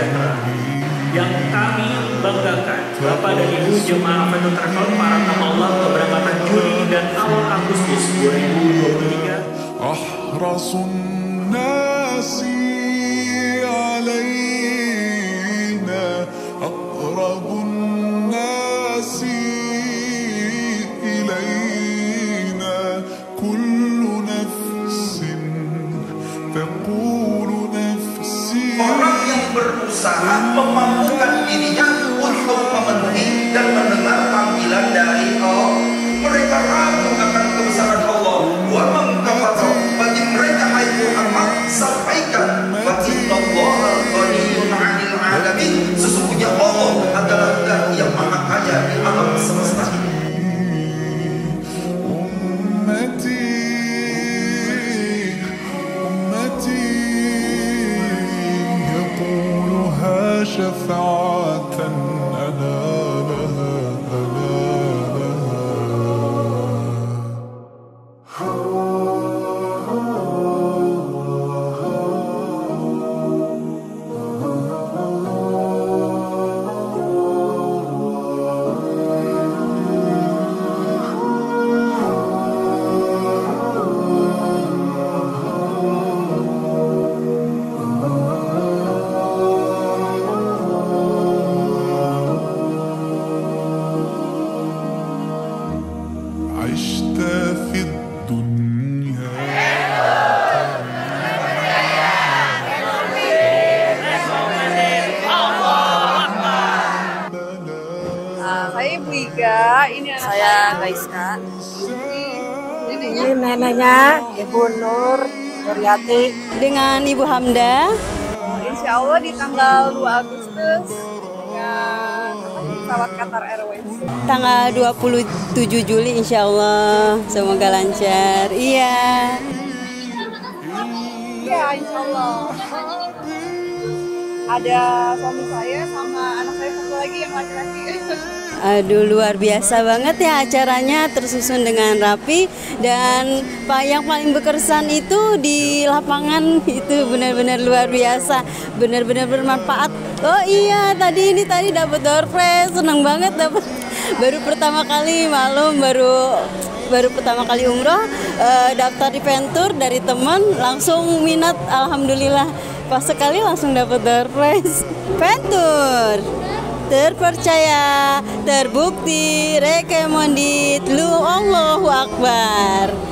sejahtera yang kami banggakan Bapak dan Ibu Jemaah Metro Travel para nama Allah keberangkatan Juli dan awal Agustus 2023 Orang yang berusaha memampukan dirinya untuk memenuhi dan mendengar panggilan dari Allah. Mereka ragu akan kebesaran Allah. Wa man kafara bagi mereka hai Muhammad sampaikan wa innallaha ghaniyun شفاعة saya Ibu Iga, ini anak Saya Gaiska. Ini Ini neneknya Ibu Nur Nuryati. dengan Ibu Hamda Insya Allah di tanggal 2 Agustus dengan pesawat Qatar Airways. tanggal 27 Juli insya Allah semoga lancar iya Iya, Insya Allah. Ada suami saya sama anak saya satu lagi yang laki-laki. aduh luar biasa banget ya acaranya tersusun dengan rapi. Dan pak yang paling berkesan itu di lapangan itu benar-benar luar biasa. Benar-benar bermanfaat. Oh iya tadi ini tadi dapat door prize. Senang banget dapat baru pertama kali malum baru baru pertama kali umroh eh, daftar di Ventur dari teman langsung minat. Alhamdulillah. Pas sekali langsung dapat door prize. Ventur terpercaya terbukti rekomendit lu Allahu Akbar